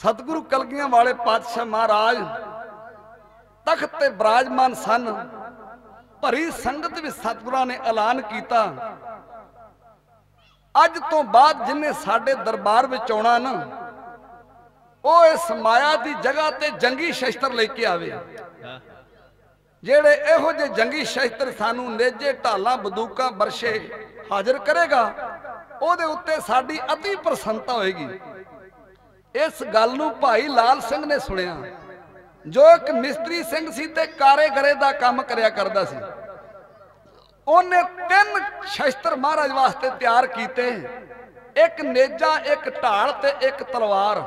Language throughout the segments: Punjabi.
ਸਤਿਗੁਰੂ ਕਲਗੀਆਂ ਵਾਲੇ ਪਾਤਸ਼ਾਹ ਮਹਾਰਾਜ, ਤਖਤ ਤੇ ਬਰਾਜਮਾਨ ਸਨ। ਭਰੀ ਸੰਗਤ ਵਿੱਚ ਸਤਿਗੁਰਾਂ ਨੇ ਐਲਾਨ ਕੀਤਾ। ਅੱਜ ਤੋਂ ਬਾਅਦ ਜਿਨੇ ਸਾਡੇ ਦਰਬਾਰ ਵਿੱਚ ਆਉਣਾ ਨਾ, ਉਹ ਇਸ ਮਾਇਆ ਦੀ ਜਗ੍ਹਾ ਤੇ ਜੰਗੀ ਸ਼ਸਤਰ ਲੈ ਕੇ ਆਵੇ। ਜਿਹੜੇ ਇਹੋ ਜਿਹੇ ਜੰਗੀ ਸ਼ਸਤਰ ਸਾਨੂੰ ਨੇਜੇ, ਢਾਲਾਂ, ਬੰਦੂਕਾਂ, ਬਰਸ਼ੇ ਹਾਜ਼ਰ ਕਰੇਗਾ, ਉਹਦੇ ਉੱਤੇ ਸਾਡੀ ਅਤੀ ਪ੍ਰਸੰਨਤਾ ਹੋਏਗੀ। ਇਸ ਗੱਲ ਨੂੰ ਭਾਈ ਲਾਲ ਸਿੰਘ ਨੇ ਸੁਣਿਆ। ਜੋ ਇੱਕ ਮਿਸਤਰੀ ਸਿੰਘ ਸੀ ਤੇ ਕਾਰੇਗਰੇ ਦਾ ਕੰਮ ਕਰਿਆ ਕਰਦਾ ਸੀ। ਉਹਨੇ ਤਿੰਨ ਸ਼ਸਤਰ ਮਹਾਰਾਜ ਵਾਸਤੇ ਤਿਆਰ ਕੀਤੇ। ਇੱਕ ਨੇਜਾ, ਇੱਕ ਢਾਲ ਤੇ ਇੱਕ ਤਲਵਾਰ।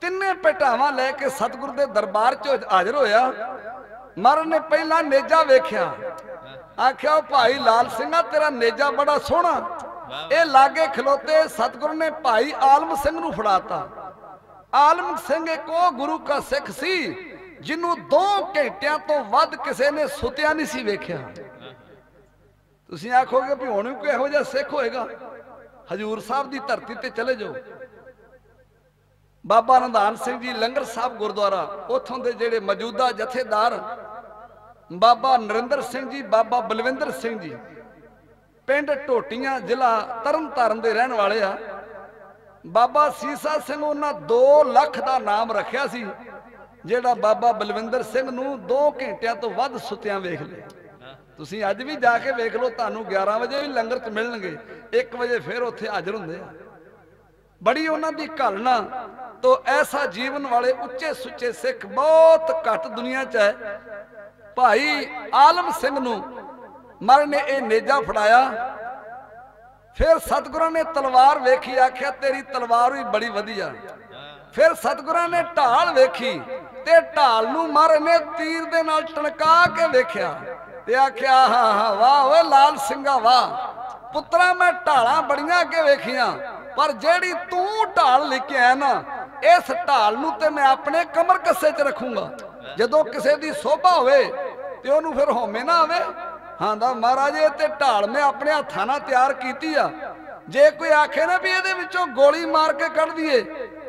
ਤਿੰਨੇ ਪਟਾਵਾਂ ਲੈ ਕੇ ਸਤਿਗੁਰ ਦੇ ਦਰਬਾਰ 'ਚ ਹਾਜ਼ਰ ਹੋਇਆ। ਮਹਾਰਾਜ ਨੇ ਪਹਿਲਾਂ ਨੇਜਾ ਵੇਖਿਆ। ਆਖਿਆ, ਉਹ ਭਾਈ ਲਾਲ ਸਿੰਘਾ ਤੇਰਾ ਨੇਜਾ ਬੜਾ ਸੋਹਣਾ। ਇਹ ਲਾਗੇ ਖਲੋਤੇ ਸਤਿਗੁਰ ਨੇ ਭਾਈ ਆਲਮ ਸਿੰਘ ਨੂੰ ਫੜਾਤਾ। ਆਲਮ ਸਿੰਘ ਇੱਕ ਉਹ ਗੁਰੂ ਕਾ ਸਿੱਖ ਸੀ, ਜਿਹਨੂੰ 2 ਘੰਟਿਆਂ ਤੋਂ ਵੱਧ ਕਿਸੇ ਨੇ ਸੁਤਿਆ ਨਹੀਂ ਸੀ ਵੇਖਿਆ। ਤੁਸੀਂ ਆਖੋਗੇ ਵੀ ਹੁਣ ਵੀ ਕੋਈ ਇਹੋ ਜਿਹਾ ਸਿੱਖ ਹੋਏਗਾ? ਹਜੂਰ ਸਾਹਿਬ ਦੀ ਧਰਤੀ ਤੇ ਚਲੇ ਜਾਓ। ਬਾਬਾ ਨੰਦਾਨ ਸਿੰਘ ਜੀ ਲੰਗਰ ਸਾਹਿਬ ਗੁਰਦੁਆਰਾ, ਉੱਥੋਂ ਦੇ ਜਿਹੜੇ ਮੌਜੂਦਾ ਜਥੇਦਾਰ ਬਾਬਾ ਨਰਿੰਦਰ ਸਿੰਘ ਜੀ, ਬਾਬਾ ਬਲਵਿੰਦਰ ਸਿੰਘ ਜੀ ਪਿੰਡ ਟੋਟੀਆਂ ਜ਼ਿਲ੍ਹਾ ਤਰਨਤਾਰਨ ਦੇ ਰਹਿਣ ਵਾਲੇ ਆ। ਬਾਬਾ ਸੀਸਾ ਸਿੰਘ ਉਹਨਾਂ 2 ਲੱਖ ਦਾ ਨਾਮ ਰੱਖਿਆ ਸੀ, ਜਿਹੜਾ ਬਾਬਾ ਬਲਵਿੰਦਰ ਸਿੰਘ ਨੂੰ 2 ਘੰਟਿਆਂ ਤੋਂ ਵੱਧ ਸੁੱਤਿਆਂ ਵੇਖ ਲਿਆ ਤੁਸੀਂ ਅੱਜ ਵੀ ਜਾ ਕੇ ਵੇਖ ਲਓ, ਤੁਹਾਨੂੰ 11 ਵਜੇ ਵੀ ਲੰਗਰ ਚ ਮਿਲਣਗੇ 1 ਵਜੇ ਫਿਰ ਉੱਥੇ ਹਾਜ਼ਰ ਹੁੰਦੇ ਆ। ਬੜੀ ਉਹਨਾਂ ਦੀ ਘਾਲਣਾ ਤੋਂ ਐਸਾ ਜੀਵਨ ਵਾਲੇ ਉੱਚੇ ਸੁੱਚੇ ਸਿੱਖ ਬਹੁਤ ਘੱਟ ਦੁਨੀਆ 'ਚ ਹੈ। ਭਾਈ ਆਲਮ ਸਿੰਘ ਨੂੰ ਮਰ ਨੇ ਇਹ ਨੇਜਾ ਫੜਾਇਆ। ਫਿਰ ਸਤਿਗੁਰਾਂ ਨੇ ਤਲਵਾਰ ਵੇਖੀ, ਆਖਿਆ, ਤੇਰੀ ਤਲਵਾਰ ਵੀ ਬੜੀ ਵਧੀਆ। ਫਿਰ ਸਤਿਗੁਰਾਂ ਨੇ ਢਾਲ ਵੇਖੀ ਤੇ ਢਾਲ ਨੂੰ ਮਰ ਨੇ ਤੀਰ ਦੇ ਨਾਲ ਟਣਕਾ ਕੇ ਵੇਖਿਆ ਤੇ ਆਖਿਆ ਹਾਂ ਹਾਂ ਵਾਹ, ਓਏ ਲਾਲ ਸਿੰਘਾ, ਵਾਹ। ਪੁੱਤਰਾ, ਮੈਂ ਢਾਲਾਂ ਬੜੀਆਂ ਅੱਗੇ ਵੇਖੀਆਂ, ਪਰ ਜਿਹੜੀ ਤੂੰ ਢਾਲ ਲੈ ਕੇ ਆਇਆ ਨਾ, ਇਸ ਢਾਲ ਨੂੰ ਤੇ ਮੈਂ ਆਪਣੇ ਕਮਰ ਕੱਸੇ 'ਚ ਰੱਖੂੰਗਾ। ਜਦੋਂ ਕਿਸੇ ਦੀ ਸੋਭਾ ਹੋਵੇ ਤੇ ਉਹਨੂੰ ਫਿਰ ਹੋਮੇ ਨਾ ਆਵੇ ਹਾਂ ਦਾ ਮਹਾਰਾਜ, ਇਹ ਤੇ ਢਾਲ ਮੈਂ ਆਪਣੇ ਹੱਥਾਂ ਨਾਲ ਤਿਆਰ ਕੀਤੀ ਆ। ਜੇ ਕੋਈ ਆਖੇ ਨਾ ਵੀ ਇਹਦੇ ਵਿੱਚੋਂ ਗੋਲੀ ਮਾਰ ਕੇ ਕੱਢ ਦਈਏ,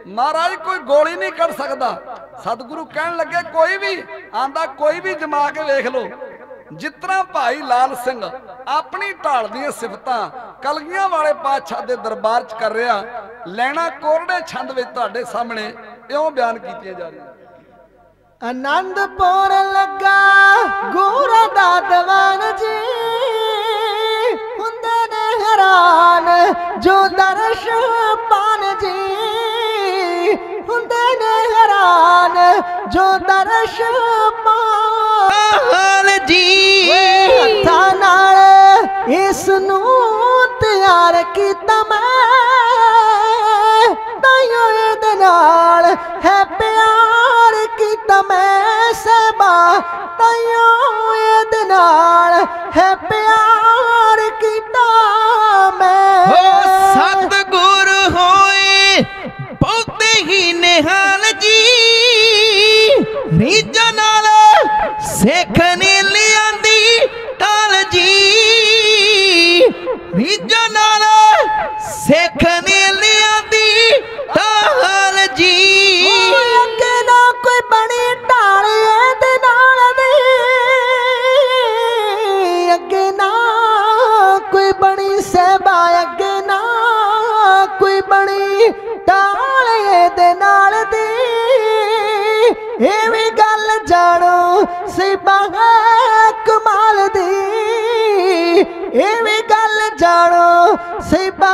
ਮਹਾਰਾਜ ਕੋਈ ਗੋਲੀ ਨਹੀਂ ਕੱਢ ਸਕਦਾ। ਸਤਿਗੁਰੂ ਕਹਿਣ ਲੱਗੇ, ਕੋਈ ਵੀ ਆਂਦਾ, ਕੋਈ ਵੀ ਜਮਾ ਕੇ ਵੇਖ ਲਓ। ਜਿਤਨਾ ਭਾਈ ਲਾਲ ਸਿੰਘ ਆਪਣੀ ਢਾਲ ਦੀਆਂ ਸਿਫਤਾਂ ਕਲਗੀਆਂ ਵਾਲੇ ਪਾਤਸ਼ਾਹ ਦੇ ਦਰਬਾਰ 'ਚ ਕਰ ਰਿਹਾ, ਲੈਣਾ ਕੋਰੜੇ ਛੰਦ ਵਿੱਚ ਤੁਹਾਡੇ ਸਾਹਮਣੇ, ਇਉਂ ਬਿਆਨ ਕੀਤੀਆਂ ਜਾ ਰਹੀਆਂ। ਆਨੰਦਪੁਰ ਲੱਗਾ, ਗੁਰੂ ਦਾ ਦੀਵਾਨ ਜੀ। ਹੁੰਦੇ ਨੇ ਹੈਰਾਨ ਜੋ ਦਰਸ਼ ਪਾਨ ਜੀ। ਹੁੰਦੇ ਨੇ ਹੈਰਾਨ ਜੋ ਦਰਸ਼ ਪਾਨ ਜੀ। ਹੱਥਾਂ ਨਾਲ ਇਸ ਨੂੰ ਤਿਆਰ ਕੀਤਾ ਮੈਂ। ਤਾਈਓ ਇਹਦੇ ਨਾਲ ਤਾਈਓ ਇਹਦੇ ਨਾਲ ਹੈ ਪਿਆਰ ਕੀਤਾ ਮੈਂ। ਹੋ ਸਤਗੁਰ ਹੋਏ, ਬਹੁਤੇ ਹੀ ਨਿਹਾਲ ਜੀ। ਰੀਜਾਂ ਨਾਲ ਸਿੱਖ ਸਿਬਾ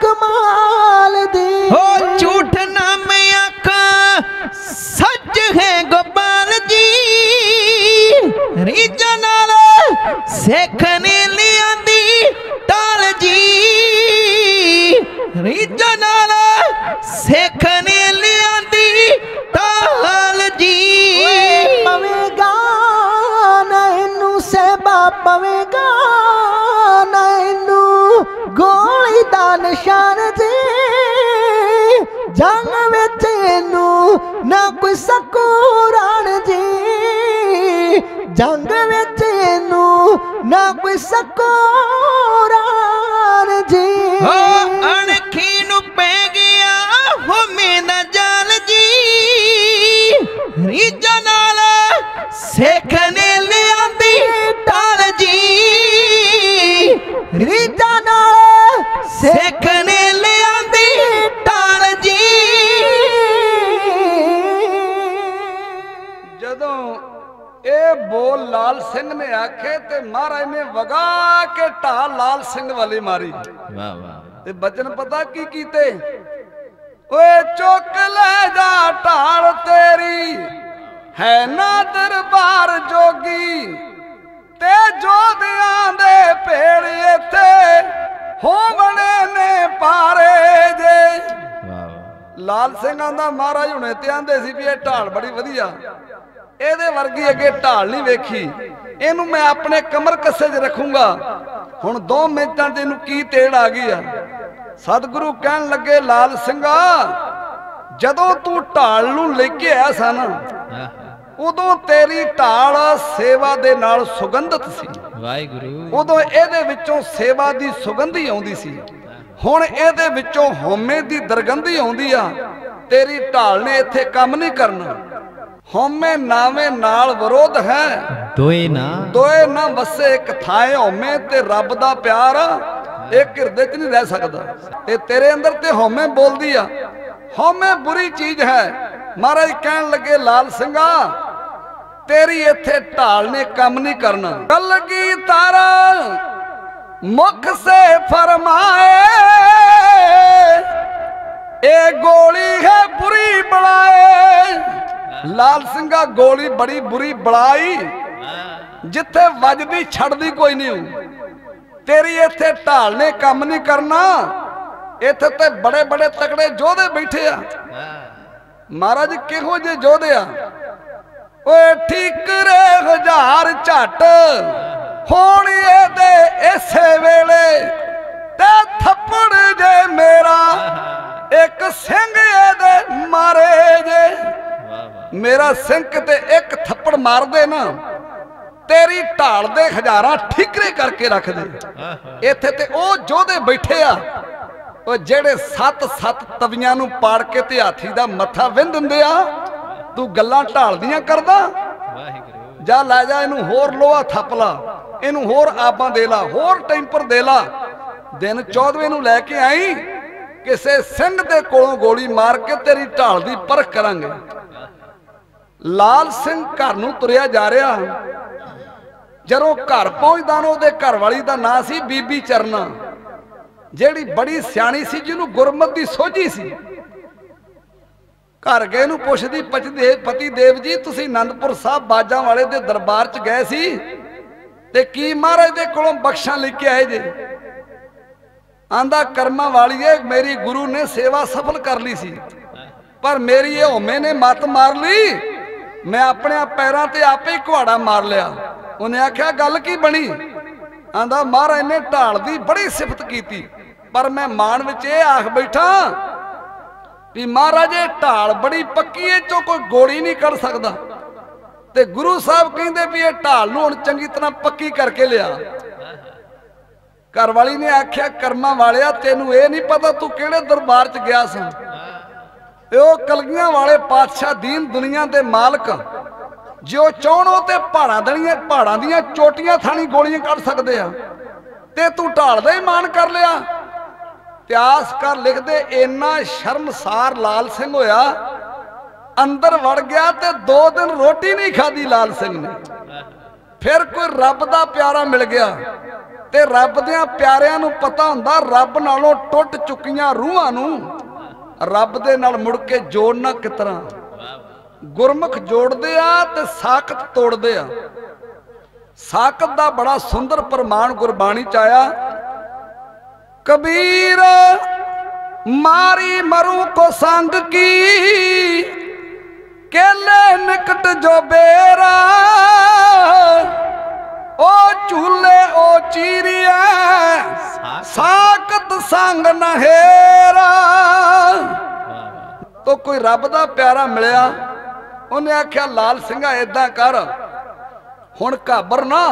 ਕਮਾਲ ਦੀ। ਹੋ ਝੂਠ ਨਾ ਮੈਂ ਆਖਾਂ ਸੱਚ ਹੈ ਗੋਪਾਲ ਜੀ। ਰੀਜਾਂ ਨਾਲ ਸਿੱਖ ਨੇ ਲਿਆਂਦੀ ਟਾਲ ਜੀ। ਰੀਜਾਂ ਨਾਲ ਸਿੱਖ ਨੇ ਲਿਆਂਦੀ ਟਾਲ ਜੀ। ਪਵੇਗਾ ਨਾ ਇਹਨੂੰ ਸਹਿਬਾ ਪਵੇਗਾ ਜੰਗ ਵਿੱਚ ਇਹਨੂੰ ਨਾ ਕੋਈ ਸਕੂਰਾਨ ਜੀ। ਜੰਗ ਵਿੱਚ ਇਹਨੂੰ ਨਾ ਕੋਈ ਸਕੂਰਾਨ ਕੇ ਢਾਲ ਲਾਲ ਸਿੰਘ ਵਾਲੀ ਮਾਰੀ। ਵਾਹ ਵਾਹ ਤੇ ਬਚਨ ਪਤਾ ਕੀ ਕੀਤੇ? ਓਏ ਚੁੱਕ ਲੈ ਜਾ ਢਾਲ ਤੇਰੀ ਹੈ ਨਾ ਦਰਬਾਰ ਜੋਗੀ। ਤੇ ਜੋਧਿਆਂ ਦੇ ਭੇੜ ਇੱਥੇ ਹੋਵਣੇ ਨੇ ਪਾਰੇ ਵਾਹ। ਲਾਲ ਸਿੰਘਾਂ ਦਾ ਮਹਾਰਾਜ ਹੁਣੇ ਤੇ ਆਂਦੇ ਸੀ ਵੀ ਇਹ ਢਾਲ ਬੜੀ ਵਧੀਆ। ਇਹਦੇ ਵਰਗੀ ਅੱਗੇ ਢਾਲ ਨਹੀਂ ਵੇਖੀ। ਇਹਨੂੰ ਮੈਂ ਆਪਣੇ ਕਮਰ ਕੱਸੇ 'ਚ ਰੱਖੂੰਗਾ। ਹੁਣ 2 ਮਿੰਟਾਂ 'ਚ ਇਹਨੂੰ ਕੀ ਤੇੜ ਆ ਗਈ ਆ? ਸਤਿਗੁਰੂ ਕਹਿਣ ਲੱਗੇ ਲਾਲ ਸਿੰਘਾ ਜਦੋਂ ਤੂੰ ਢਾਲ ਨੂੰ ਲੈ ਕੇ ਆਇਆ ਸਨ ਉਦੋਂ ਤੇਰੀ ਢਾਲ ਸੇਵਾ ਦੇ ਨਾਲ ਸੁਗੰਧਿਤ ਸੀ। ਵਾਹਿਗੁਰੂ। ਉਦੋਂ ਇਹਦੇ ਵਿੱਚੋਂ ਸੇਵਾ ਦੀ ਸੁਗੰਧੀ ਆਉਂਦੀ ਸੀ। ਹੁਣ ਇਹਦੇ ਵਿੱਚੋਂ ਹਉਮੈ ਦੀ ਦਰਗੰਧੀ ਆਉਂਦੀ ਆ। ਤੇਰੀ ਢਾਲ ਨੇ ਇੱਥੇ ਕੰਮ ਨਹੀਂ ਕਰਨਾ। ਹਉਮੈ ਨਾਵੇਂ ਨਾਲ ਵਿਰੋਧ ਹੈ। ਦੋਏ ਨਾ। ਦੋਏ ਨਾ ਵਸੇ, ਇੱਕ ਥਾਏ ਹਉਮੈ ਤੇ ਰੱਬ ਦਾ ਪਿਆਰ ਇੱਕ ਹਿਰਦੇ 'ਚ ਨਹੀਂ ਰਹਿ ਸਕਦਾ। ਤੇ ਤੇਰੇ ਅੰਦਰ ਤੇ ਹਉਮੈ ਬੋਲਦੀ ਆ। ਹਉਮੈ ਬੁਰੀ ਚੀਜ਼ ਹੈ। ਮਹਾਰਾਜ ਕਹਿਣ ਲੱਗੇ, ਲਾਲ ਸਿੰਘਾ, ਤੇਰੀ ਇੱਥੇ ਢਾਲ ਨੇ ਕੰਮ ਨਹੀਂ ਕਰਨਾ। ਕਲਗੀ ਤਾਰਾ? ਮੁਖ ਸੇ ਫਰਮਾਏ, ਇਹ ਗੋਲੀ ਹੈ ਬੁਰੀ ਬਲਾਏ ਲਾਲ ਸਿੰਘਾ, ਗੋਲੀ ਬੜੀ ਬੁਰੀ ਬਲਾਈ ਜਿੱਥੇ ਵੱਜਦੀ, ਛੱਡਦੀ ਕੋਈ ਨਹੀਂ ਤੇਰੀ ਇੱਥੇ ਢਾਲ ਨੇ ਕੰਮ ਨਹੀਂ ਕਰਨਾ। ਇੱਥੇ ਤੇ ਬੜੇ ਬੜੇ ਤਕੜੇ ਯੋਧੇ ਬੈਠੇ ਆ। ਮਹਾਰਾਜ ਕਿਹੋ ਜਿਹੇ ਯੋਧੇ ਆ? ਓਏ ਠੀਕਰੇ ਹਜ਼ਾਰ ਝੱਟ। ਹੋਣ ਇਹਦੇ ਇਸੇ ਵੇਲੇ। ਤੇ ਥੱਪੜ ਜੇ ਮੇਰਾ, ਇੱਕ ਸਿੰਘ ਇਹਦੇ ਮਾਰੇ ਜੇ। ਮੇਰਾ ਸਿੰਘ ਤੇ ਇੱਕ ਥੱਪੜ ਮਾਰਦੇ ਨਾ। ਤੇਰੀ ਢਾਲ ਦੇ ਹਜ਼ਾਰਾਂ ਠੀਕਰੇ ਕਰਕੇ ਰੱਖ ਦੇ। ਇੱਥੇ ਤੇ ਉਹ ਯੋਧੇ ਬੈਠੇ ਆ। ਉਹ ਜਿਹੜੇ ਸੱਤ ਸੱਤ ਤਵੀਆਂ ਨੂੰ ਪਾੜ ਕੇ ਤੇ ਹਾਥੀ ਦਾ ਮੱਥਾ ਵਿੰਨ ਦਿੰਦੇ ਆ, ਤੂੰ ਗੱਲਾਂ ਢਾਲਦੀਆਂ ਕਰਦਾ। ਜਾ ਲੈ ਜਾ, ਇਹਨੂੰ ਹੋਰ ਲੋਹਾ ਥੱਪ ਲਾ ਇਹਨੂੰ ਹੋਰ ਆਬਾਂ ਦੇ ਲਾ, ਹੋਰ ਟੈਂਪਰ ਦੇ ਲਾ। ਦਿਨ 14ਵੇਂ ਨੂੰ ਲੈ ਕੇ ਆਈ, ਕਿਸੇ ਸਿੰਘ ਦੇ ਕੋਲੋਂ ਗੋਲੀ ਮਾਰ ਕੇ ਤੇਰੀ ਢਾਲ ਦੀ ਪਰਖ ਕਰਾਂਗੇ। ਲਾਲ ਸਿੰਘ ਘਰ ਨੂੰ ਤੁਰਿਆ ਜਾ ਰਿਹਾ। ਜਦੋਂ ਘਰ ਪਹੁੰਚਦਾ ਨਾ ਉਹਦੇ ਘਰ ਵਾਲੀ ਦਾ ਨਾਂ ਸੀ ਬੀਬੀ ਚਰਨਾ। ਜਿਹੜੀ ਬੜੀ ਸਿਆਣੀ ਸੀ, ਜਿਹਨੂੰ ਗੁਰਮਤ ਦੀ ਸੋਝੀ ਸੀ। ਘਰ ਗਏ ਨੂੰ ਪੁੱਛਦੀ, ਪਚਦੇ, ਪਤੀ ਦੇਵ ਜੀ, ਤੁਸੀਂ ਆਨੰਦਪੁਰ ਸਾਹਿਬ ਬਾਜਾਂ ਵਾਲੇ ਦੇ ਦਰਬਾਰ 'ਚ ਗਏ ਸੀ? ਤੇ ਕੀ ਮਹਾਰਾਜ ਦੇ ਕੋਲੋਂ ਬਖਸ਼ਾਂ ਲੈ ਕੇ ਆਏ ਜੇ? ਆਂਦਾ, ਕਰਮਾਂ ਵਾਲੀਏ, ਮੇਰੀ ਗੁਰੂ ਨੇ ਸੇਵਾ ਸਫਲ ਕਰ ਲਈ ਸੀ। ਪਰ ਮੇਰੀ ਇਹ ਹਉਮੈ ਨੇ ਮੱਤ ਮਾਰ ਲਈ। ਮੈਂ ਆਪਣੇ ਪੈਰਾਂ ਤੇ ਆਪੇ ਹੀ ਕੁਹਾੜਾ ਮਾਰ ਲਿਆ। ਉਹਨੇ ਆਖਿਆ, ਗੱਲ ਕੀ ਬਣੀ? ਆਂਦਾ, ਮਹਾਰਾਜ ਨੇ ਢਾਲ ਦੀ ਬੜੀ ਸਿਫਤ ਕੀਤੀ। ਪਰ ਮੈਂ ਮਾਣ ਵਿੱਚ ਇਹ ਆਖ ਬੈਠਾ ਵੀ ਮਹਾਰਾਜ, ਇਹ ਢਾਲ ਬੜੀ ਪੱਕੀ ਏ ਚੋਂ ਕੋਈ ਗੋਲੀ ਨਹੀਂ ਕੱਢ ਸਕਦਾ। ਤੇ ਗੁਰੂ ਸਾਹਿਬ ਕਹਿੰਦੇ ਵੀ ਇਹ ਢਾਲ ਨੂੰ ਹੁਣ ਚੰਗੀ ਤਰ੍ਹਾਂ ਪੱਕੀ ਕਰਕੇ ਲਿਆ। ਘਰ ਵਾਲੀ ਨੇ ਆਖਿਆ, ਕਰਮਾਂ ਵਾਲਿਆ, ਤੈਨੂੰ ਇਹ ਨਹੀਂ ਪਤਾ ਤੂੰ ਕਿਹੜੇ ਦਰਬਾਰ 'ਚ ਗਿਆ ਸੀ। ਤੇ ਉਹ ਕਲਗੀਆਂ ਵਾਲੇ ਪਾਤਸ਼ਾਹ ਦੀਨ ਦੁਨੀਆ ਦੇ ਮਾਲਕ ਜੇ ਜਿਉ ਚਾਹਣੋ ਤੇ ਪਹਾੜਾਂ ਦਲੀਆਂ ਪਹਾੜਾਂ ਦੀਆਂ ਚੋਟੀਆਂ ਥਾਣੀ ਗੋਲੀਆਂ ਕੱਢ ਸਕਦੇ ਆ। ਤੇ ਤੂੰ ਢਾਲਦਾ ਹੀ ਮਾਣ ਕਰ ਲਿਆ। ਇਤਿਹਾਸਕਾਰ ਲਿਖਦੇ ਇੰਨਾ ਸ਼ਰਮਸਾਰ ਲਾਲ ਸਿੰਘ ਹੋਇਆ, ਅੰਦਰ ਵੜ ਗਿਆ ਤੇ ਦੋ ਦਿਨ ਰੋਟੀ ਨਹੀਂ ਖਾਧੀ ਲਾਲ ਸਿੰਘ ਨੇ। ਫਿਰ ਕੋਈ ਰੱਬ ਦਾ ਪਿਆਰਾ ਮਿਲ ਗਿਆ। ਤੇ ਰੱਬ ਦਿਆਂ ਪਿਆਰਿਆਂ ਨੂੰ ਪਤਾ ਹੁੰਦਾ ਰੱਬ ਨਾਲੋਂ ਟੁੱਟ ਚੁੱਕੀਆਂ ਰੂਹਾਂ ਨੂੰ, ਰੱਬ ਦੇ ਨਾਲ ਮੁੜ ਕੇ ਜੋੜਨਾ ਕਿਤਰਾ। ਗੁਰਮੁਖ ਜੋੜਦੇ ਆ ਤੇ ਸਾਖਤ ਤੋੜਦੇ ਆ। ਸਾਖਤ ਦਾ ਬੜਾ ਸੁੰਦਰ ਪ੍ਰਮਾਣ ਗੁਰਬਾਣੀ ਚ ਆਇਆ। ਕਬੀਰ, ਮਾਰੀ ਮਰੂ ਕੋ ਸੰਗ ਕੀ? ਕੇਲੇ ਨਿਕਟ ਜੋ ਬੇਰਾ? ਓ ਝੂਲੇ, ਓ ਚੀਰੀਆ ਸਾਖਤ ਸੰਗ ਨਹੇਰਾ। ਤੋ ਕੋਈ ਰੱਬ ਦਾ ਪਿਆਰਾ ਮਿਲਿਆ। ਉਹਨੇ ਆਖਿਆ, ਲਾਲ ਸਿੰਘਾ, ਏਦਾਂ ਕਰ। ਹੁਣ ਘਾਬਰ ਨਾ।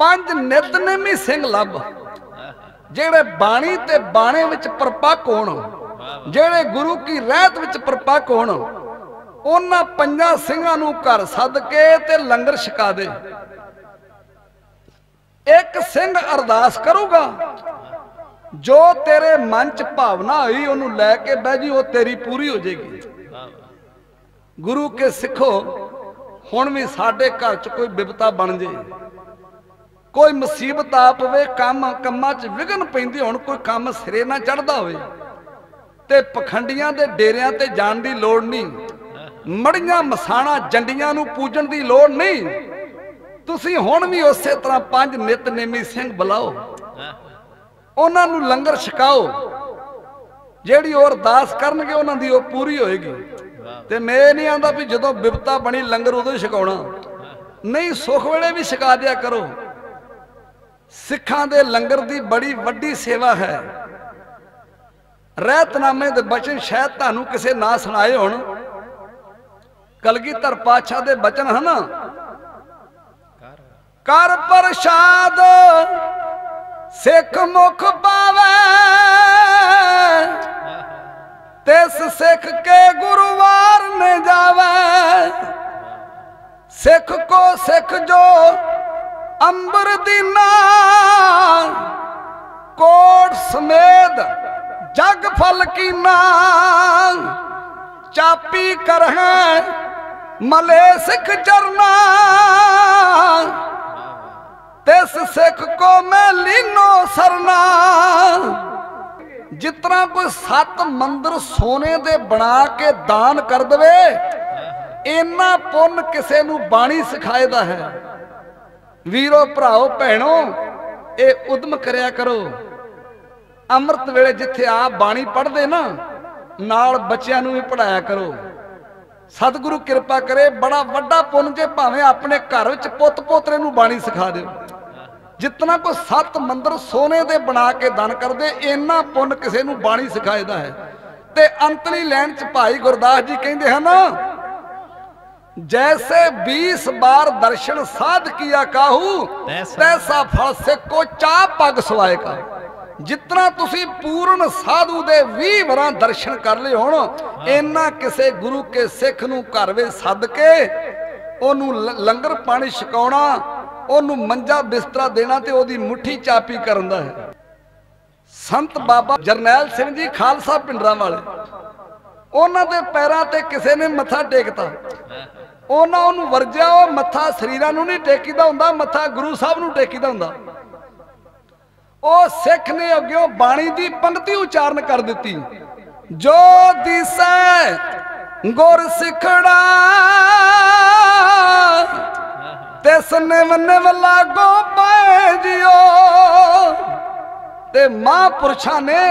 ਪੰਜ ਨਿਤਨੇਮੀ ਸਿੰਘ ਲੱਭ। ਜਿਹੜੇ ਬਾਣੀ ਤੇ ਬਾਣੇ ਵਿੱਚ ਪਰਪੱਕ ਹੋਣ, ਜਿਹੜੇ ਗੁਰੂ ਕੀ ਰਹਿਤ ਵਿੱਚ ਪਰਪੱਕ ਹੋਣ, ਉਹਨਾਂ ਪੰਜਾਂ ਸਿੰਘਾਂ ਨੂੰ ਘਰ ਸੱਦ ਕੇ ਤੇ ਲੰਗਰ ਛਕਾ ਦੇ। ਇੱਕ ਸਿੰਘ ਅਰਦਾਸ ਕਰੂਗਾ, ਜੋ ਤੇਰੇ ਮਨ ਚ ਭਾਵਨਾ ਹੋਈ, ਉਹਨੂੰ ਲੈ ਕੇ ਬਹਿ ਜੀ, ਉਹ ਤੇਰੀ ਪੂਰੀ ਹੋ ਜਾਏਗੀ। ਗੁਰੂ ਕੇ ਸਿੱਖੋ, ਹੁਣ ਵੀ ਸਾਡੇ ਘਰ 'ਚ ਕੋਈ ਬਿਪਤਾ ਬਣ ਜੇ। ਕੋਈ ਮੁਸੀਬਤ ਆ ਪਵੇ, ਕੰਮ, ਕੰਮਾਂ 'ਚ ਵਿਘਨ ਪੈਂਦੀ, ਹੁਣ ਕੋਈ ਕੰਮ ਸਿਰੇ ਨਾ ਚੜਦਾ ਹੋਵੇ। ਤੇ ਪਖੰਡੀਆਂ ਦੇ ਡੇਰਿਆਂ ਤੇ ਜਾਣ ਦੀ ਲੋੜ ਨਹੀਂ। ਮੜੀਆਂ ਮਸਾਣਾ ਜੰਡੀਆਂ ਨੂੰ ਪੂਜਣ ਦੀ ਲੋੜ ਨਹੀਂ। ਤੁਸੀਂ ਹੁਣ ਵੀ ਉਸੇ ਤਰ੍ਹਾਂ ਪੰਜ ਨਿਤਨੇਮੀ ਸਿੰਘ ਬੁਲਾਓ। ਉਹਨਾਂ ਨੂੰ ਲੰਗਰ ਛਕਾਓ। ਜਿਹੜੀ ਉਹ ਅਰਦਾਸ ਕਰਨਗੇ, ਉਹਨਾਂ ਦੀ ਉਹ ਪੂਰੀ ਹੋਏਗੀ। ਤੇ ਮੈਂ ਨਹੀਂ ਆਂਦਾ ਵੀ ਜਦੋਂ ਬਿਪਤਾ ਬਣੀ ਲੰਗਰ ਉਦੋਂ ਹੀ ਛਕਾਉਣਾ। ਨਹੀਂ, ਸੁਖ ਵੇਲੇ ਵੀ ਛਕਾ ਦਿਆ ਕਰੋ। ਸਿੱਖਾਂ ਦੇ ਲੰਗਰ ਦੀ ਬੜੀ ਵੱਡੀ ਸੇਵਾ ਹੈ। ਰਹਿਤਨਾਮੇ ਦੇ ਬਚਨ ਸ਼ਾਇਦ ਤੁਹਾਨੂੰ ਕਿਸੇ ਨਾ ਸੁਣਾਏ ਹੋਣ। ਕਲਗੀਧਰ ਪਾਤਸ਼ਾਹ ਦੇ ਬਚਨ ਹਨ। ਕਰ ਪ੍ਰਸ਼ਾਦ ਸਿੱਖ ਮੁਖ ਪਾਵੇ। ਤਿਸ ਸਿੱਖ ਕੇ ਗੁਰਵਾਰ ਨੇ ਜਾਵੇ। ਸਿੱਖ ਕੋ ਸਿੱਖ ਜੋ ਅੰਬਰ ਦੀਨਾ ਕੋਟ ਸਮੇਦ ਜਗ ਫਲ ਕੀ ਕੀਨਾ ਚਾਪੀ ਕਰਹਿ ਮਲੇ ਸਿੱਖ ਚਰਨਾ। ਤਿਸ ਸਿੱਖ ਕੋ ਮੈਂ ਲੀਨੋ ਸਰਨਾ। ਜਿਸ ਤਰ੍ਹਾਂ ਕੋਈ ਸੱਤ ਮੰਦਰ ਸੋਨੇ ਦੇ ਬਣਾ ਕੇ ਦਾਨ ਕਰ ਦਵੇ, ਇੰਨਾ ਪੁੰਨ ਕਿਸੇ ਨੂੰ ਬਾਣੀ ਸਿਖਾਏਦਾ ਹੈ। ਵੀਰੋ, ਭਰਾਓ, ਭੈਣੋ, ਇਹ ਉਦਮ ਕਰਿਆ ਕਰੋ। ਅੰਮ੍ਰਿਤ ਵੇਲੇ ਜਿੱਥੇ ਆਪ ਬਾਣੀ ਪੜ੍ਹਦੇ ਨਾ, ਨਾਲ ਬੱਚਿਆਂ ਨੂੰ ਵੀ ਪੜਾਇਆ ਕਰੋ। ਸਤਿਗੁਰੂ ਕਿਰਪਾ ਕਰੇ, ਬੜਾ ਵੱਡਾ ਪੁੰਨ ਜੇ ਭਾਵੇਂ ਆਪਣੇ ਘਰ ਵਿੱਚ ਪੁੱਤ ਪੋਤਰੇ ਨੂੰ ਬਾਣੀ ਸਿਖਾ ਦਿਓ। ਜਿਤਨਾ ਕੋ ਸੱਤ ਮੰਦਰ ਸੋਨੇ ਦੇ ਬਣਾ ਕੇ ਦਾਨ ਕਰਦੇ ਇੰਨਾ ਪੁੰਨ ਕਿਸੇ ਨੂੰ ਬਾਣੀ ਸਿਖਾਇਦਾ ਹੈ। ਤੇ ਅੰਤਲੀ ਲੈਣ ਚ ਭਾਈ ਗੁਰਦਾਸ ਜੀ ਕਹਿੰਦੇ ਹਨ ਜੈਸੇ 20 ਬਾਰ ਦਰਸ਼ਨ ਸਾਧ ਕੀਆ ਕਾਹੂ ਤੈਸਾ- ਫਲ ਸੇ ਕੋ ਚਾ ਪਗ ਸਵਾਏ ਕਾ। ਜਿਤਨਾ ਤੁਸੀਂ ਪੂਰਨ ਸਾਧੂ ਦੇ 20 ਵਰਾਂ ਦਰਸ਼ਨ ਕਰ ਲਏ ਹੁਣ ਇੰਨਾ ਕਿਸੇ ਗੁਰੂ ਕੇ ਸਿੱਖ ਨੂੰ ਘਰ ਵਿੱਚ ਸੱਦ ਕੇ ਉਹਨੂੰ ਲੰਗਰ ਪਾਣੀ ਛਕਾਉਣਾ ਉਹਨੂੰ ਮੰਜਾ ਬਿਸਤਰਾ ਦੇਣਾ ਤੇ ਉਹਦੀ ਮੁੱਠੀ ਚਾਪੀ ਕਰਨ ਦਾ ਹੈ। ਸੰਤ ਬਾਬਾ ਜਰਨੈਲ ਸਿੰਘ ਜੀ ਖਾਲਸਾ ਪਿੰਡਰਾਂ ਵਾਲੇ, ਉਹਨਾਂ ਦੇ ਪੈਰਾਂ ਤੇ ਕਿਸੇ ਨੇ ਮੱਥਾ ਟੇਕਤਾ। ਉਹਨਾਂ ਉਹਨੂੰ ਵਰਜਿਆ, ਉਹ ਮੱਥਾ ਸਰੀਰਾਂ ਨੂੰ ਨਹੀਂ ਟੇਕੀਦਾ ਹੁੰਦਾ, ਮੱਥਾ ਗੁਰੂ ਸਾਹਿਬ ਨੂੰ ਟੇਕੀਦਾ ਹੁੰਦਾ। ਉਹ ਸਿੱਖ ਨੇ ਅੱਗੇ ਬਾਣੀ ਦੀ ਪੰਕਤੀ ਉਚਾਰਨ ਕਰ ਦਿੱਤੀ। ਜੋ ਦਿਸੈ ਗੁਰ ਸਿਖੜਾ ਤਿਸ ਨਿਵ ਨਿਵ ਲਾਗੋ ਪੈ ਜਿਓ। ਤੇ ਮਹਾਂਪੁਰਸ਼ਾਂ ਨੇ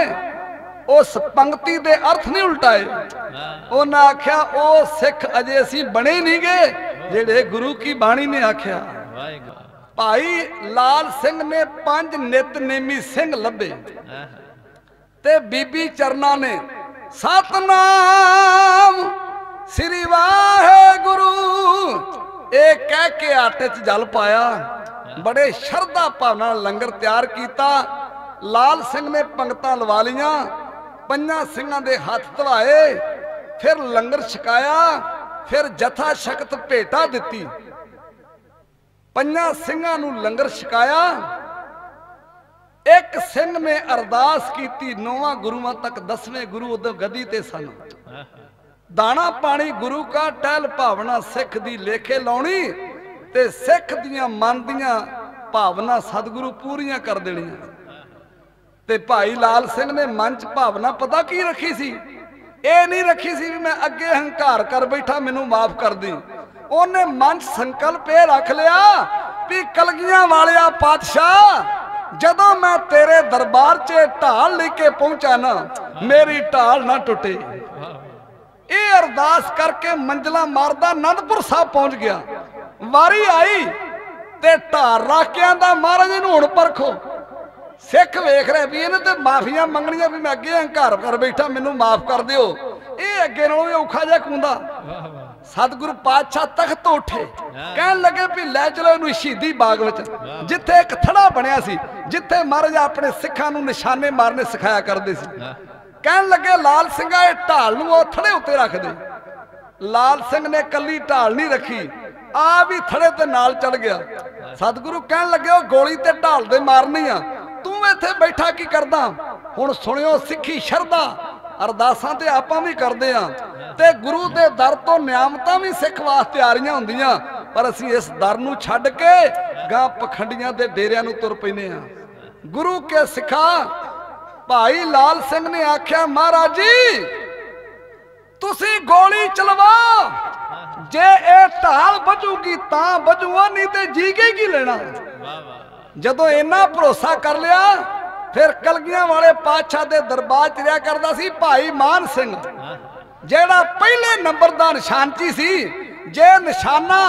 ਉਸ ਪੰਕਤੀ ਦੇ ਅਰਥ ਨਹੀਂ ਉਲਟਾਏ। ਉਹਨਾਂ ਆਖਿਆ, ਉਹ ਸਿੱਖ ਅਜੇ ਅਸੀਂ ਬਣੇ ਨਹੀਂ ਗਏ ਜਿਹੜੇ ਗੁਰੂ ਕੀ ਬਾਣੀ ਨੇ ਆਖਿਆ। ਭਾਈ ਲਾਲ ਸਿੰਘ ਨੇ ਪੰਜ ਨਿਤਨੇਮੀ ਸਿੰਘ ਲੱਭੇ। ਤੇ ਬੀਬੀ ਚਰਨਾ ਨੇ ਸਤਨਾਮ ਸ੍ਰੀ ਵਾਹਿਗੁਰੂ ਇਹ ਕਹਿ ਕੇ ਆਟੇ 'ਚ ਜਲ ਪਾਇਆ, ਬੜੇ ਸ਼ਰਧਾ ਭਾਵ ਨਾਲ ਲੰਗਰ ਤਿਆਰ ਕੀਤਾ। ਲਾਲ ਸਿੰਘ ਨੇ ਪੰਗਤਾਂ ਲਵਾ ਲੀਆਂ ਪੰਜਾਂ ਸਿੰਘਾਂ ਦੇ ਹੱਥ ਧਵਾਏ, ਫਿਰ ਲੰਗਰ ਛਕਾਇਆ, ਫਿਰ ਜਥਾ ਸ਼ਕਤ ਭੇਟਾ ਦਿੱਤੀ। ਪੰਜਾਂ ਸਿੰਘਾਂ ਨੂੰ ਲੰਗਰ ਛਕਾਇਆ। ਇੱਕ ਸਿੰਘ ਨੇ ਅਰਦਾਸ ਕੀਤੀ, ਨੌਵਾਂ ਗੁਰੂਆਂ ਤੱਕ, ਦਸਵੇਂ ਗੁਰੂ ਉਦੋਂ ਗਦੀ ਤੇ ਸਨ। ਦਾਣਾ ਪਾਣੀ ਗੁਰੂ ਕਾ ਟਹਿਲ ਭਾਵਨਾ ਸਿੱਖ ਦੀ ਲੇਖੇ ਲਾਉਣੀ ਤੇ ਸਿੱਖ ਦੀਆਂ ਮਨ ਦੀਆਂ ਭਾਵਨਾ ਸਤਿਗੁਰੂ ਪੂਰੀਆਂ ਕਰ ਦੇਣੀਆਂ। ਤੇ ਭਾਈ ਲਾਲ ਸਿੰਘ ਨੇ ਮਨ ਚ ਭਾਵਨਾ ਪਤਾ ਕੀ ਰੱਖੀ ਸੀ? ਇਹ ਨਹੀਂ ਰੱਖੀ ਸੀ ਵੀ ਮੈਂ ਅੱਗੇ ਹੰਕਾਰ ਕਰ ਬੈਠਾ, ਮੈਨੂੰ ਮਾਫ ਕਰ ਦੇ। ਉਹਨੇ ਮਨ ਚ ਸੰਕਲਪ ਇਹ ਰੱਖ ਲਿਆ ਵੀ ਕਲਗੀਆਂ ਵਾਲਿਆ ਪਾਤਸ਼ਾਹ, ਜਦੋਂ ਮੈਂ ਤੇਰੇ ਦਰਬਾਰ 'ਚ ਢਾਲ ਲੈ ਕੇ ਪਹੁੰਚਾ ਨਾ, ਮੇਰੀ ਢਾਲ ਨਾ ਟੁੱਟੇ। ਇਹ ਅਰਦਾਸ ਕਰਕੇ ਮੰਜ਼ਲਾ ਮਾਰਦਾ ਅਨੰਦਪੁਰ ਸਾਹਿਬ ਪਹੁੰਚ ਗਿਆ। ਵਾਰੀ ਆਈ ਤੇ ਢਾਰ ਰਾਕਿਆਂ ਦਾ ਮਹਾਰਾਜ ਨੂੰ ਹੁਣ ਪਰਖੋ। ਸਿੱਖ ਵੇਖ ਰਿਹਾ ਵੀ ਇਹਨੇ ਤੇ ਮਾਫੀਆਂ ਮੰਗਣੀਆਂ ਵੀ ਮੈਂ ਅੱਗੇ ਹੰਕਾਰ ਕਰ ਬੈਠਾ, ਮੈਨੂੰ ਮਾਫ ਕਰ ਦਿਓ। ਇਹ ਅੱਗੇ ਨਾਲੋਂ ਵੀ ਔਖਾ ਜਿਹਾ ਕੁੰਦਾ ਸਤਿਗੁਰੂ ਪਾਤਸ਼ਾਹ ਤਖਤ ਉੱਠੇ। ਕਹਿਣ ਲੱਗੇ ਵੀ ਲੈ ਚਲੋ ਇਹਨੂੰ ਸ਼ਹੀਦੀ ਬਾਗ ਵਿੱਚ। ਜਿੱਥੇ ਇੱਕ ਥੜਾ ਬਣਿਆ ਸੀ, ਜਿੱਥੇ ਮਹਾਰਾਜ ਆਪਣੇ ਸਿੱਖਾਂ ਨੂੰ ਨਿਸ਼ਾਨੇ ਮਾਰਨੇ ਸਿਖਾਇਆ ਕਰਦੇ ਸੀ। ਕਹਿਣ ਲੱਗੇ, ਲਾਲ ਸਿੰਘਾ ਇਹ ਢਾਲ ਨੂੰ ਉਹ ਥੜੇ ਉੱਤੇ ਰੱਖ ਦੇ। ਲਾਲ ਸਿੰਘ ਨੇ ਕੱਲੀ ਢਾਲ ਨਹੀਂ ਰੱਖੀ। ਆ ਵੀ ਥੜੇ ਤੇ ਨਾਲ ਚੜ ਗਿਆ। ਸਤਿਗੁਰੂ ਕਹਿਣ ਲੱਗੇ, ਉਹ ਗੋਲੀ ਤੇ ਢਾਲ ਦੇ ਮਾਰਨੀ ਆ। ਤੂੰ ਇੱਥੇ ਬੈਠਾ ਕੀ ਕਰਦਾ? ਹੁਣ ਸੁਣਿਓ, ਸਿੱਖੀ ਸ਼ਰਧਾ ਅਰਦਾਸਾਂ ਤੇ ਆਪਾਂ ਵੀ ਕਰਦੇ ਆ। ਤੇ ਗੁਰੂ ਦੇ ਦਰ ਤੋਂ ਨਿਆਮਤਾਂ ਵੀ ਸਿੱਖ ਵਾਸਤੇ ਆ ਰਹੀਆਂ ਹੁੰਦੀਆਂ। ਪਰ ਅਸੀਂ ਇਸ ਦਰ ਨੂੰ ਛੱਡ ਕੇ ਗਾਂ ਪਖੰਡੀਆਂ ਦੇ ਡੇਰਿਆਂ ਨੂੰ ਤੁਰ ਪੈਨੇ ਆ। ਗੁਰੂ ਕੇ ਸਿੱਖਾ ਭਾਈ ਲਾਲ ਸਿੰਘ ਨੇ ਆਖਿਆ, ਮਹਾਰਾਜ ਜੀ, ਤੁਸੀਂ ਗੋਲੀ ਚਲਵਾਓ ਜੇ ਇਹ ਢਾਲ ਬਜੂਗੀ ਤਾਂ ਬਜੂਆ ਨਹੀਂ ਤੇ ਜੀ ਕੇ ਕੀ ਲੈਣਾ? ਜਦੋਂ ਇੰਨਾ ਭਰੋਸਾ ਕਰ ਲਿਆ, ਫਿਰ ਕਲਗੀਆਂ ਵਾਲੇ ਪਾਤਸ਼ਾਹ ਦੇ ਦਰਬਾਰ ਚ ਰਿਆ ਕਰਦਾ ਸੀ ਭਾਈ ਮਾਨ ਸਿੰਘ, ਜਿਹੜਾ ਪਹਿਲੇ ਨੰਬਰ ਦਾ ਨਿਸ਼ਾਨਚੀ ਸੀ। ਜੇ ਨਿਸ਼ਾਨਾ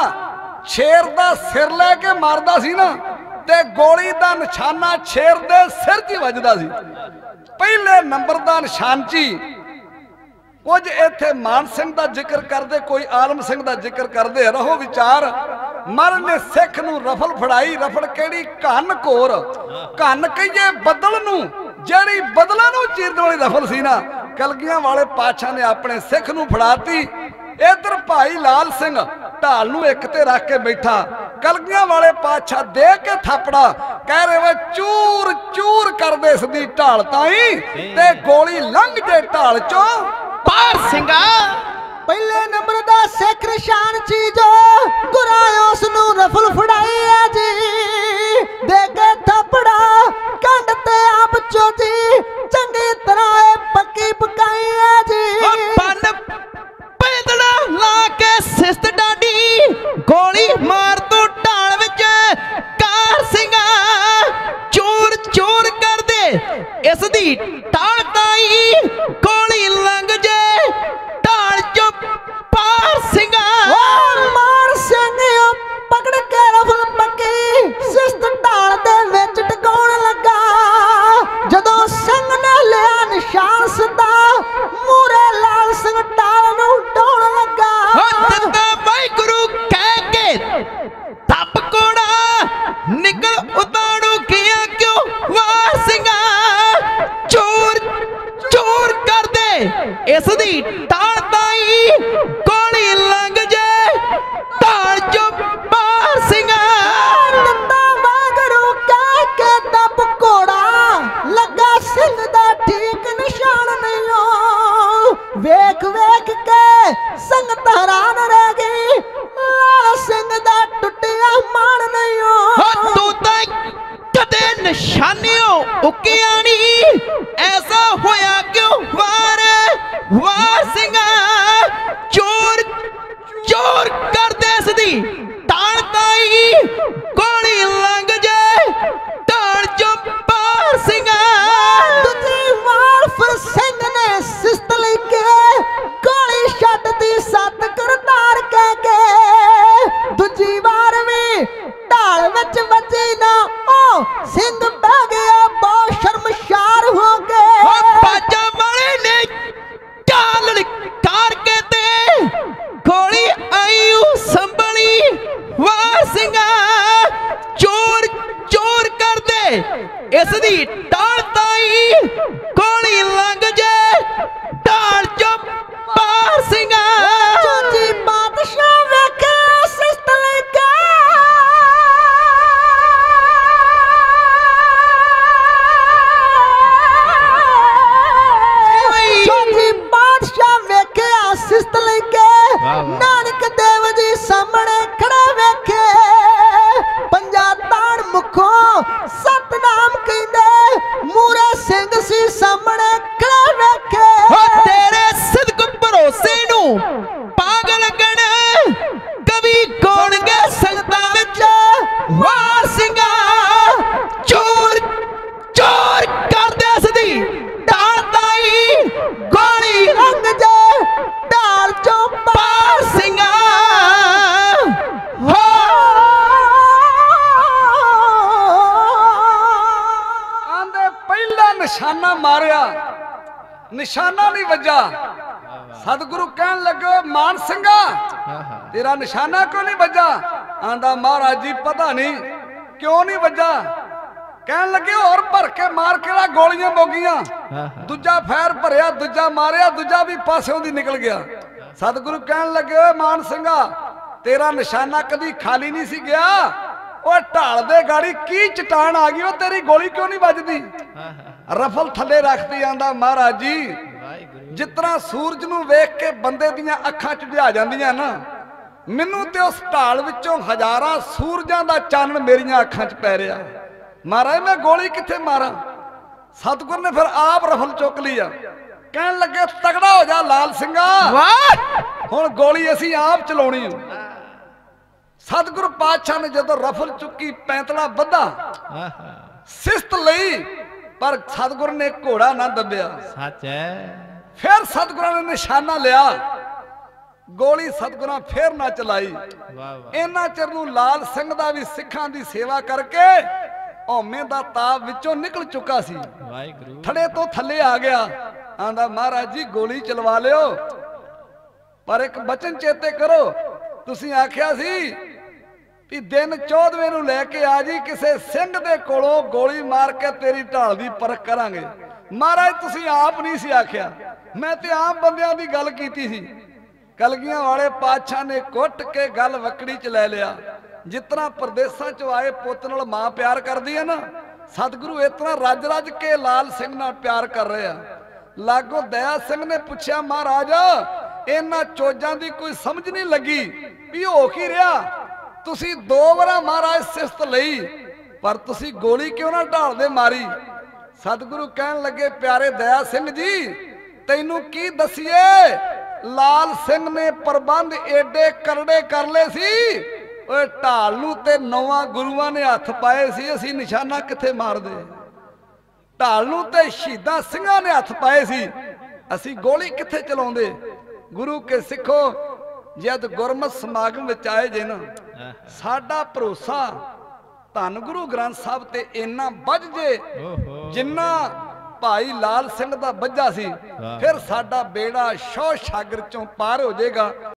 ਸ਼ੇਰ ਦਾ ਸਿਰ ਲੈ ਕੇ ਮਾਰਦਾ ਸੀ ਨਾ, ਤੇ ਗੋਲੀ ਦਾ ਨਿਸ਼ਾਨਾ ਸ਼ੇਰ ਦੇ ਸਿਰ 'ਚ ਵੱਜਦਾ ਸੀ। ਪਹਿਲੇ ਨੰਬਰ ਦਾ ਨਿਸ਼ਾਨਚੀ ਕੁਝ ਇੱਥੇ ਮਾਨ ਸਿੰਘ ਦਾ ਜ਼ਿਕਰ ਕਰਦੇ, ਕੋਈ ਆਲਮ ਸਿੰਘ ਦਾ ਜ਼ਿਕਰ ਕਰਦੇ। ਰਹੋ ਵਿਚਾਰ। ਮਰ ਨੇ ਸਿੱਖ ਨੂੰ ਰਫਲ ਫੜਾਈ। ਰਫਲ ਕਿਹੜੀ? ਘਨ ਘੋਰ। ਘਨ ਕਹੀਏ ਬਦਲ ਨੂੰ, ਜਿਹੜੀ ਬਦਲਾਂ ਨੂੰ ਚੀਰਨ ਵਾਲੀ ਰਫਲ ਸੀ ਨਾ। ਕਲਗੀਆਂ ਵਾਲੇ ਪਾਤਸ਼ਾਹ ਨੇ ਆਪਣੇ ਸਿੱਖ ਨੂੰ ਫੜਾਤੀ। ਇਧਰ ਭਾਈ ਲਾਲ ਸਿੰਘ ਢਾਲ ਨੂੰ ਇੱਕ ਤੇ ਰੱਖ ਕੇ ਬੈਠਾ। ਕਲਗੀਆਂ ਵਾਲੇ ਪਾਤਸ਼ਾਹ ਦੇ ਕੇ ਥਾਪੜਾ। ਕਹਿ ਰਹੇ ਵੇ ਚੂਰ ਚੂਰ ਕਰਦੇ ਇਸ ਦੀ ਢਾਲ ਤਾਈ ਤੇ ਗੋਲੀ ਲੰਘ ਜੇ ਢਾਲ ਚੋਂ। ਪਾਰ ਸਿੰਘਾ। ਪਹਿਲੇ ਨੰਬਰ ਦਾ ਸਿੱਖ ਨਿਸ਼ਾਨ ਚੀਜ਼ੋ ਗੁਰਾਂ ਉਸ ਨੂੰ ਰਫਲ ਫੜਾਈ ਆ ਜੀ। ਦੇ ਕੇ ਥੱਪੜਾ ਕੰਡ ਤੇ ਆਪ ਚੋਦੀ ਚੰਗੀ ਤਰ੍ਹਾਂ ਕਿਉਂ ਚੋਰ ਚੋਰ ਕਰਦੇ। ਇਸ ਦੀ ਵੱਜਾ। ਸਤਿਗੁਰੂ ਕਹਿਣ ਲੱਗੇ, ਮਾਨ ਸਿੰਘਾ ਤੇਰਾ ਨਿਸ਼ਾਨਾ ਕਿਉਂ ਨਹੀਂ ਵੱਜਾ? ਆਂਦਾ, ਮਹਾਰਾਜ ਜੀ, ਪਤਾ ਨਹੀਂ, ਕਿਉਂ ਨਹੀਂ ਵੱਜਾ? ਕਹਿਣ ਲੱਗੇ, ਹੋਰ ਭਰ ਕੇ ਮਾਰ ਕਿਹੜਾ ਗੋਲੀਆਂ ਬੋਗੀਆਂ। ਦੂਜਾ ਫੈਰ ਭਰਿਆ, ਦੂਜਾ ਮਾਰਿਆ, ਦੂਜਾ ਵੀ ਪਾਸਿਓਂ ਦੀ ਨਿਕਲ ਗਿਆ। ਸਤਿਗੁਰੂ ਕਹਿਣ ਲੱਗੇ, ਓਏ ਮਾਨ ਸਿੰਘਾ ਤੇਰਾ ਨਿਸ਼ਾਨਾ ਕਦੀ ਖਾਲੀ ਨਹੀਂ ਸੀ ਗਿਆ? ਉਹ ਢਾਲ ਦੇ ਗਾੜੀ ਕੀ ਚਟਾਨ ਆ ਗਈ ਉਹ ਤੇਰੀ ਗੋਲੀ ਕਿਉਂ ਨਹੀਂ ਵੱਜਦੀ? ਰਫਲ ਥੱਲੇ ਰੱਖਦੀ ਆਂਦਾ, ਮਹਾਰਾਜ ਜੀ ਜਿਸ ਤਰ੍ਹਾਂ ਸੂਰਜ ਨੂੰ ਵੇਖ ਕੇ ਬੰਦੇ ਦੀਆਂ ਅੱਖਾਂ ਚੁਝਾ ਜਾਂਦੀਆਂ ਨਾ ਮੈਨੂੰ ਤੇ ਉਸ ਢਾਲ ਵਿੱਚੋਂ ਹਜ਼ਾਰਾਂ ਸੂਰਜਾਂ ਦਾ ਚਾਨਣ ਮੇਰੀਆਂ ਅੱਖਾਂ 'ਚ ਪੈ ਰਿਹਾ। ਮਹਾਰਾਜ ਮੈਂ ਗੋਲੀ ਕਿੱਥੇ ਮਾਰਾਂ? ਸਤਿਗੁਰ ਨੇ ਫਿਰ ਆਪ ਰਫਲ ਚੁੱਕ ਲਈ ਆ ਕਹਿਣ ਲੱਗੇ ਤਗੜਾ ਹੋ ਜਾ ਲਾਲ ਸਿੰਘਾ। ਵਾਹ! ਹੁਣ ਗੋਲੀ ਅਸੀਂ ਆਪ ਚਲਾਉਣੀ ਆ ਸਤਿਗੁਰ ਪਾਤਸ਼ਾਹ ਨੇ ਜਦੋਂ ਰਫਲ ਚੁੱਕੀ ਪੈਂਤਲਾ ਬੱਧਾ ਆਹਾ। ਸਿਸਤ ਲਈ ਪਰ ਸਤਿਗੁਰ ਨੇ ਘੋੜਾ ਨਾ ਦੱਬਿਆ। ਸੱਚ ਹੈ। ਫਿਰ ਸਤਿਗੁਰਾਂ ਨੇ ਨਿਸ਼ਾਨਾ ਲਿਆ। ਗੋਲੀ ਸਤਿਗੁਰਾਂ ਫੇਰ ਨਾ ਚਲਾਈ। ਵਾਹ ਵਾਹ। ਇਹਨਾਂ ਚਿਰ ਨੂੰ ਲਾਲ ਸਿੰਘ ਦਾ ਵੀ ਸਿੱਖਾਂ ਦੀ ਸੇਵਾ ਕਰਕੇ ਹਉਮੈ ਦਾ ਤਾਪ ਵਿੱਚੋਂ ਨਿਕਲ ਚੁੱਕਾ ਸੀ। ਵਾਹਿਗੁਰੂ। ਥੜੇ ਤੋਂ ਥੱਲੇ ਆ ਗਿਆ। ਆਂਦਾ ਮਹਾਰਾਜ ਜੀ ਗੋਲੀ ਚਲਵਾ ਲਿਓ। ਪਰ ਇੱਕ ਬਚਨ ਚੇਤੇ ਕਰੋ। ਤੁਸੀਂ ਆਖਿਆ ਸੀ ਵੀ ਦਿਨ 14ਵੇਂ ਨੂੰ ਲੈ ਕੇ ਆ ਜੀ ਕਿਸੇ ਸਿੰਘ ਦੇ ਕੋਲੋਂ ਗੋਲੀ ਮਾਰ ਕੇ ਤੇਰੀ ਢਾਲ ਦੀ ਪਰਖ ਕਰਾਂਗੇ। ਮਹਾਰਾਜ ਤੁਸੀਂ ਆਪ ਨਹੀਂ ਸੀ ਆਖਿਆ। ਮੈਂ ਤੇ ਆਮ ਬੰਦਿਆਂ ਦੀ ਗੱਲ ਕੀਤੀ ਸੀ। ਕਲਗੀਆਂ ਵਾਲੇ ਪਾਤਸ਼ਾਹ ਨੇ ਕੁੱਟ ਕੇ ਗੱਲ ਵਕੜੀ ਚ ਲੈ ਲਿਆ। ਜਿਤਨਾ ਪਰਦੇਸਾਂ ਚ ਆਏ ਪੁੱਤ ਨਾਲ ਮਾਂ ਪਿਆਰ ਕਰਦੀ ਹੈ ਨਾ, ਸਤਿਗੁਰੂ ਇਤਨਾ ਰੱਜ ਰੱਜ ਕੇ ਲਾਲ ਸਿੰਘ ਨਾਲ ਪਿਆਰ ਕਰ ਰਿਹਾ ਲਾਗੋ ਦਇਆ ਸਿੰਘ ਨੇ ਪੁੱਛਿਆ, ਮਹਾਰਾਜ, ਇਹਨਾਂ ਚੋਜਾਂ ਦੀ ਕੋਈ ਸਮਝ ਨਹੀਂ ਲੱਗੀ ਵੀ ਹੋ ਕੀ ਰਿਹਾ? ਤੁਸੀਂ ਦੋ ਵਾਰਾ ਮਹਾਰਾਜ ਸਿਫਤ ਲਈ, ਪਰ ਤੁਸੀਂ ਗੋਲੀ ਕਿਉਂ ਨਾ ਢਾਲਦੇ ਮਾਰੀ? ਸਤਿਗੁਰੂ ਕਹਿਣ ਲੱਗੇ, ਪਿਆਰੇ ਦਇਆ ਸਿੰਘ ਜੀ ਤੈਨੂੰ ਕੀ ਦਸੀਏ? ਲਾਲ ਸਿੰਘ ਨੇ ਪ੍ਰਬੰਧ ਏਡੇ ਕਰੜੇ ਕਰ ਲਏ ਸੀ। ਓਏ ਢਾਲ ਤੇ ਨੌਵਾਂ ਗੁਰੂਆਂ ਨੇ ਹੱਥ ਪਾਏ ਸੀ ਅਸੀਂ ਨਿਸ਼ਾਨਾ ਕਿੱਥੇ ਮਾਰਦੇ? ਢਾਲ ਤੇ ਸ਼ਹੀਦਾਂ ਸਿੰਘਾਂ ਨੇ ਹੱਥ ਪਾਏ ਸੀ। ਅਸੀਂ ਗੋਲੀ ਕਿੱਥੇ ਚਲਾਉਂਦੇ? ਗੁਰੂ ਕੇ ਸਿੱਖੋ ਜਦ ਗੁਰਮਤ ਸਮਾਗਮ ਵਿੱਚ ਆਏ ਜੇ ਨਾ ਸਾਡਾ ਭਰੋਸਾ ਧੰਨ ਗੁਰੂ ਗ੍ਰੰਥ ਸਾਹਿਬ ਤੇ ਇੰਨਾ ਵੱਜ ਜੇ ਜਿੰਨਾ ਭਾਈ ਲਾਲ ਸਿੰਘ ਦਾ ਵੱਜਾ ਸੀ। ਫਿਰ ਸਾਡਾ ਬੇੜਾ ਸ਼ੋ ਸ਼ਾਗਰ ਚੋਂ ਪਾਰ ਹੋ ਜਾਏਗਾ।